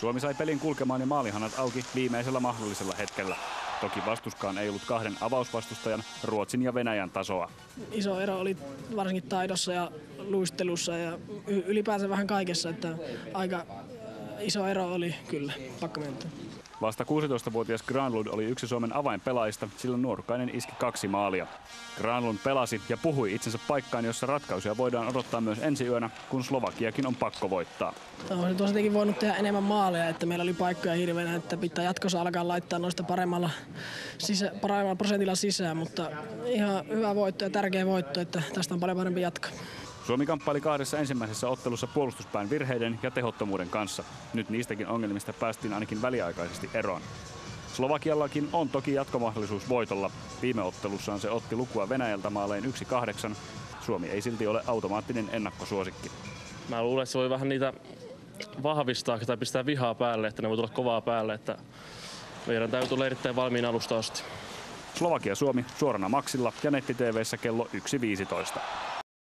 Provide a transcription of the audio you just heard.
Suomi sai pelin kulkemaan ja maalihanat auki viimeisellä mahdollisella hetkellä. Toki vastuskaan ei ollut kahden avausvastustajan, Ruotsin ja Venäjän tasoa. Iso ero oli varsinkin taidossa ja luistelussa ja ylipäänsä vähän kaikessa, että aika iso ero oli kyllä, pakko myöntää. Vasta 16-vuotias Granlund oli yksi Suomen avainpelaajista, sillä nuorukainen iski kaksi maalia. Granlund pelasi ja puhui itsensä paikkaan, jossa ratkaisuja voidaan odottaa myös ensi yönä, kun Slovakiakin on pakko voittaa. Olisi tosiaankin voinut tehdä enemmän maaleja, että meillä oli paikkoja hirveänä, että pitää jatkossa alkaa laittaa noista paremmalla, sisä, paremmalla prosentilla sisään, mutta ihan hyvä voitto ja tärkeä voitto, että tästä on paljon parempi jatkaa. Suomi kamppaili kahdessa ensimmäisessä ottelussa puolustuspään virheiden ja tehottomuuden kanssa. Nyt niistäkin ongelmista päästiin ainakin väliaikaisesti eroon. Slovakiallakin on toki jatkomahdollisuus voitolla. Viime ottelussaan se otti lukua Venäjältä maaleen 1-8. Suomi ei silti ole automaattinen ennakkosuosikki. Mä luulen, että se voi vähän niitä vahvistaa tai pistää vihaa päälle, että ne voi tulla kovaa päälle. Että meidän täytyy tulla erittäin valmiin alusta asti. Slovakia Suomi suorana Maksilla ja netti kello 1.15.